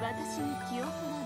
私に記憶が